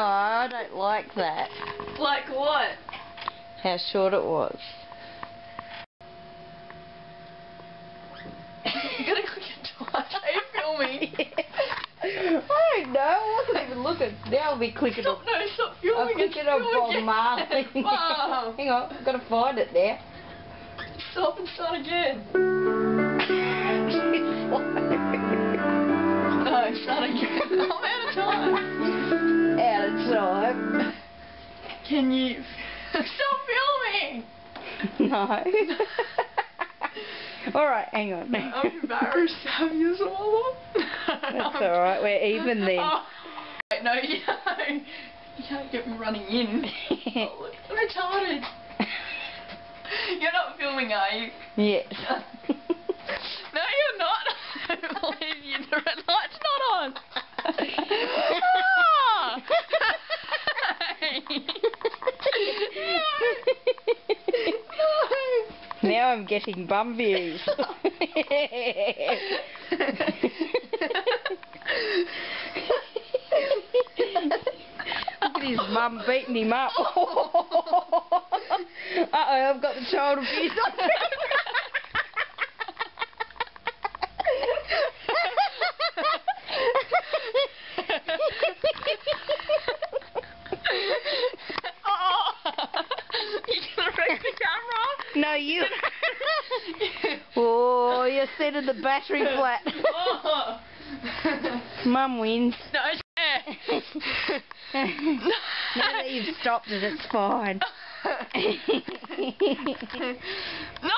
I don't like that. Like what? How short it was. You gotta click it twice. Are you filming? I don't know. I wasn't even looking. Now I'll be clicking Stop, on. no, stop filming. click it on Bob. Marley. Hang on, I've got to find it now. Stop and start again. Can you stop filming? No. Alright, hang on. I'm embarrassed to have you swallow. That's alright, we're even then. Oh, wait, no, you don't. You can't get me running in. Oh, look, I'm retarded. You're not filming, are you? yes. No, you're not. I don't believe you. The red light's not on. Ah! Now I'm getting bum views. Look at his mum beating him up. uh oh, I've got the child abuse on. You gonna wreck the camera? No, you. oh, you're setting the battery flat. Oh. Mum wins. No, now that you've stopped it, it's fine. No!